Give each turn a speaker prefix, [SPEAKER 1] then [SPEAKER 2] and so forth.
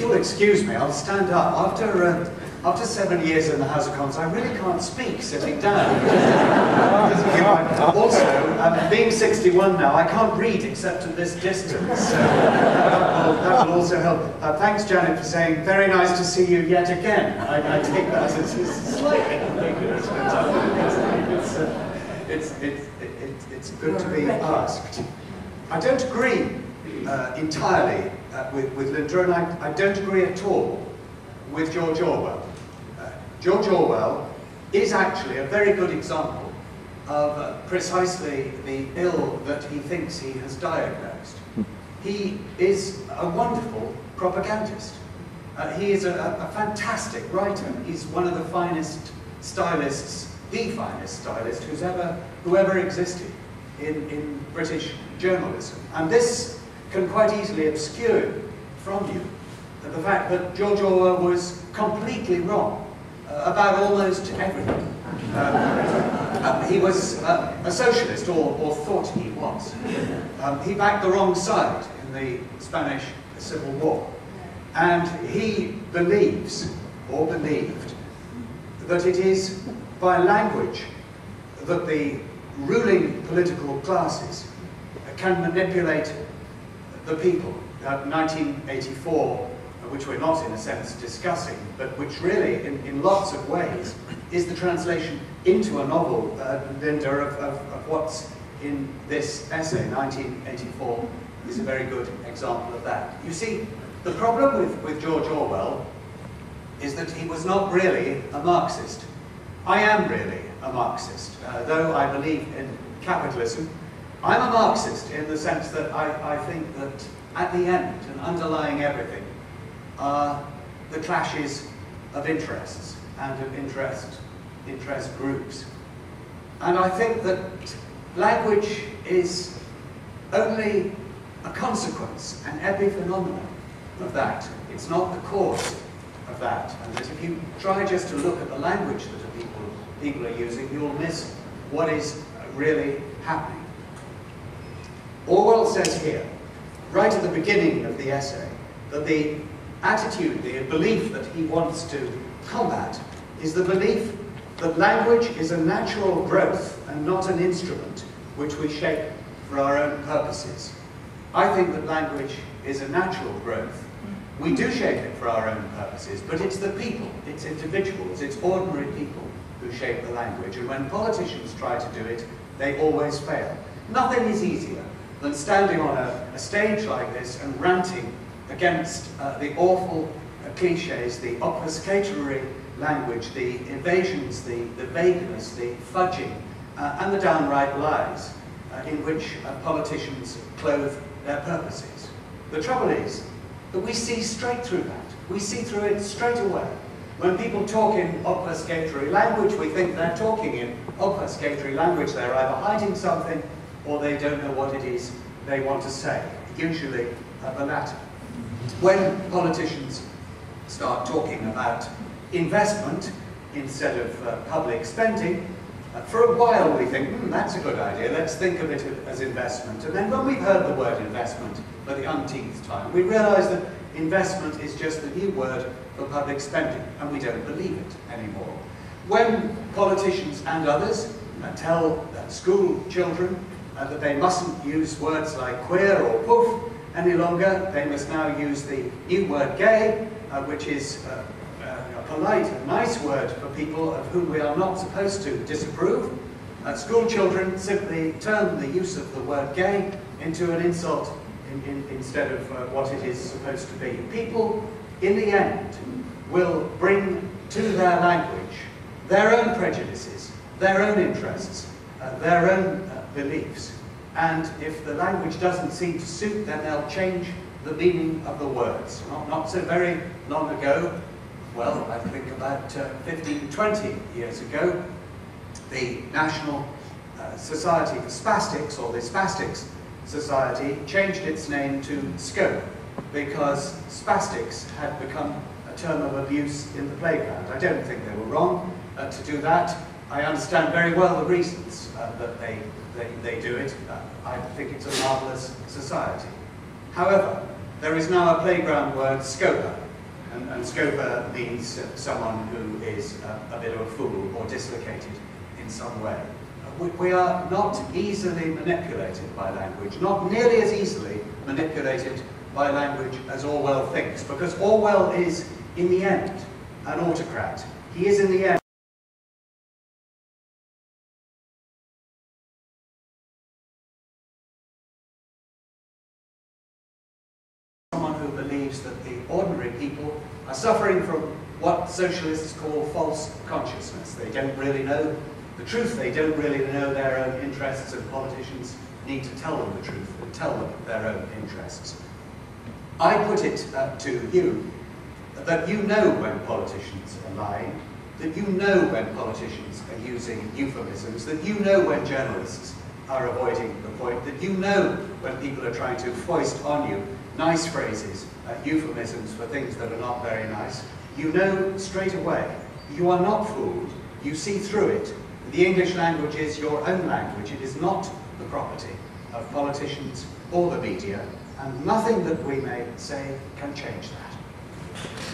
[SPEAKER 1] if you'll excuse me, I'll stand up. After, uh, after seven years in the House of Commons, I really can't speak sitting down. also, um, being 61 now, I can't read except at this distance. So that, will, that will also help. Uh, thanks, Janet, for saying, very nice to see you yet again. I, I take that as it's slightly ambiguous. It's, uh, it's, it's, it's, it's good to be asked. I don't agree uh, entirely uh, with, with I, I don't agree at all with George Orwell. Uh, George Orwell is actually a very good example of uh, precisely the ill that he thinks he has diagnosed. He is a wonderful propagandist. Uh, he is a, a, fantastic writer. He's one of the finest stylists, the finest stylist who's ever, who ever existed in, in British journalism. And this can quite easily obscure from you the fact that George Orwell was completely wrong uh, about almost everything. Um, uh, he was uh, a socialist, or, or, thought he was. Um, he backed the wrong side in the Spanish Civil War. And he believes, or believed, that it is by language that the ruling political classes can manipulate the people. Uh, 1984, which we're not in a sense discussing, but which really, in, in lots of ways, is the translation into a novel, uh, Linda, of, of, of what's in this essay, 1984, is a very good example of that. You see, the problem with, with George Orwell is that he was not really a Marxist. I am really a Marxist, uh, though I believe in capitalism. I'm a Marxist in the sense that I, I think that at the end and underlying everything are the clashes of interests and of interest, interest groups. And I think that language is only a consequence, an epiphenomenon of that. It's not the cause of that. And that if you try just to look at the language that people, people are using, you'll miss what is really happening. Orwell says here, right at the beginning of the essay, that the attitude, the belief that he wants to combat is the belief that language is a natural growth and not an instrument which we shape for our own purposes. I think that language is a natural growth. We do shape it for our own purposes, but it's the people, it's individuals, it's ordinary people who shape the language. And when politicians try to do it, they always fail. Nothing is easier than standing on a, a stage like this and ranting against uh, the awful uh, cliches, the obfuscatory language, the evasions, the, the vagueness, the fudging, uh, and the downright lies uh, in which uh, politicians clothe their purposes. The trouble is that we see straight through that. We see through it straight away. When people talk in obfuscatory language, we think they're talking in obfuscatory language. They're either hiding something or they don't know what it is they want to say, usually uh, the latter. When politicians start talking about investment instead of uh, public spending, uh, for a while we think, hmm, that's a good idea, let's think of it as investment. And then when we've heard the word investment for the umpteenth time, we realise that investment is just the new word for public spending, and we don't believe it anymore. When politicians and others uh, tell uh, school children uh, that they mustn't use words like queer or poof any longer. They must now use the new word gay, uh, which is uh, uh, a polite and nice word for people of whom we are not supposed to disapprove. Uh, school children simply turn the use of the word gay into an insult in, in, instead of uh, what it is supposed to be. People, in the end, will bring to their language their own prejudices, their own interests, their own beliefs. And if the language doesn't seem to suit, then they'll change the meaning of the words. Not, not so very long ago, well, I think about uh, 15, 20 years ago, the National uh, Society for Spastics, or the Spastics Society, changed its name to SCOPE because spastics had become a term of abuse in the playground. I don't think they were wrong uh, to do that. I understand very well the reasons uh, that they they, they do it. Uh, I think it's a marvellous society. However, there is now a playground word, scopa, And, and Scopa means uh, someone who is uh, a bit of a fool or dislocated in some way. We, we are not easily manipulated by language, not nearly as easily manipulated by language as Orwell thinks, because Orwell is, in the end, an autocrat. He is, in the end, believes that the ordinary people are suffering from what socialists call false consciousness. They don't really know the truth, they don't really know their own interests, and politicians need to tell them the truth and tell them their own interests. I put it uh, to you that you know when politicians are lying, that you know when politicians are using euphemisms, that you know when journalists are avoiding the point, that you know when people are trying to foist on you nice phrases, uh, euphemisms for things that are not very nice. You know straight away. You are not fooled. You see through it. The English language is your own language. It is not the property of politicians or the media, and nothing that we may say can change that.